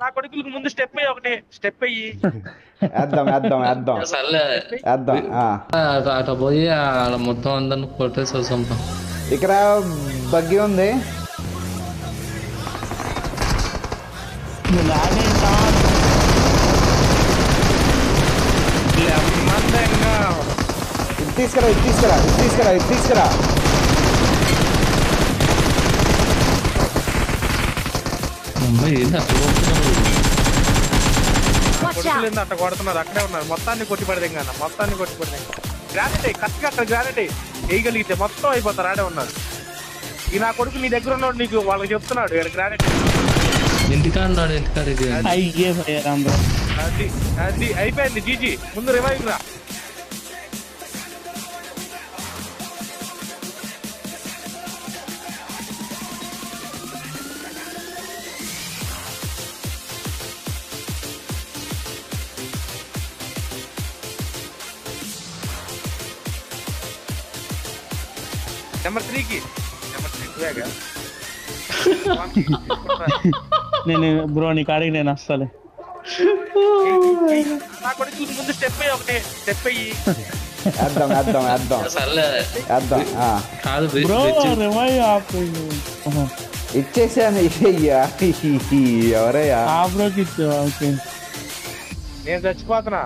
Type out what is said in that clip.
నా కొడుకులకు ముందు స్టెప్ అయ్యి ఒకటి స్టెప్ అయ్యి వేద్దాం వేద్దాం వేద్దాం సర్లే. వేద్దాం ఆ. అటు అటు పోయి ఆడ మొత్తం అందరిని కొట్టేసి ఇక్కడ బగ్గి ఉంది. బ్రహ్మాండంగా ఇది తీసుకురా ఇది తీసుకురా ఇది తీసుకురా. తీసుకురా ఏంది అట్లా ఏంది అట్ట కొడుతున్నారు అక్కడే ఉన్నారు. మొత్తాన్ని కొట్టి పడదేం కదా మొత్తాన్ని కొట్టి పడదేం గ్రానైట్ కరెక్ట్గా అక్కడ గ్రానైట్ వేయగలిగితే మొత్తం అయిపోతారు ఆడే ఉన్నారు. ఈ నా కొడుకు నీ దగ్గర ఉన్నాడు నీకు వాళ్ళకి చెప్తున్నాడు ఇక్కడ గ్రానైట్ ఇంటికాడ ఇంటికాడ అది అది అయిపోయింది జీజీ. ముందు రివైవ్ రా. నెంబర్ త్రీకి నెంబర్ త్రీ నువ్వేగా నేను బ్రో నీ కాడికి నేను వస్తాలే నా కొడుకు ముందు స్టెప్ అయ్యి ఒకటి స్టెప్ అయ్యి వేద్దాం వేద్దాం వేద్దాం సర్లే వేద్దాం ఆ. కాదు వె- బ్రో వెచ్చి- రివైవ్ ఆపేయండి ఆహా. ఇచ్చేసాను ఇయ్యా ఎవరయ్యా ఆ బ్రోకి ఇచ్చావా ఓకే నేను చచ్చిపోతున్నా